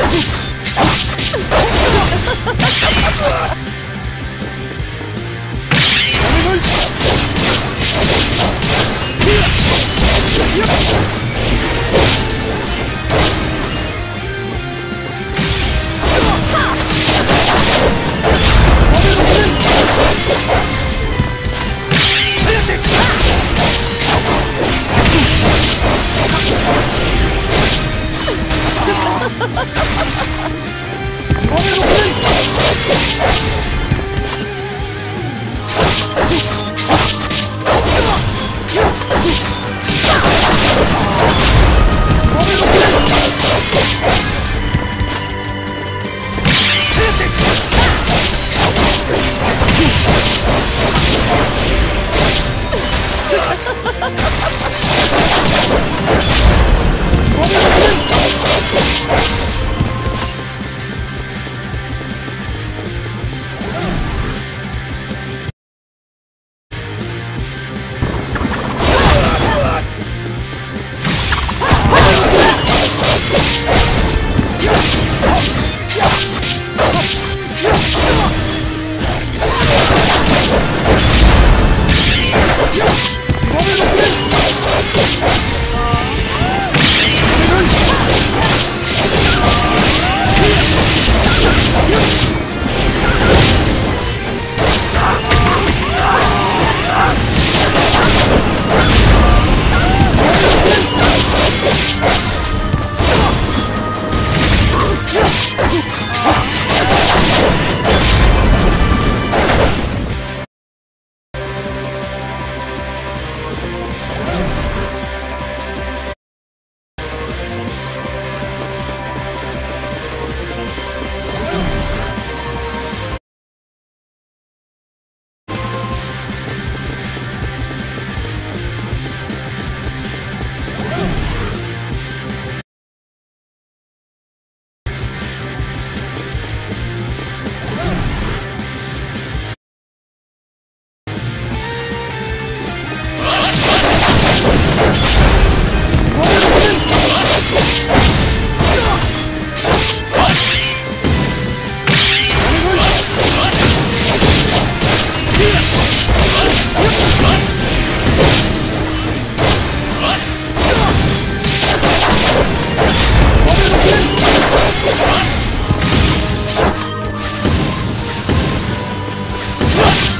Bobby, Let's you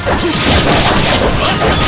Let's go.